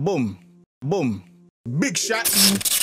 Boom. Boom. Big shot.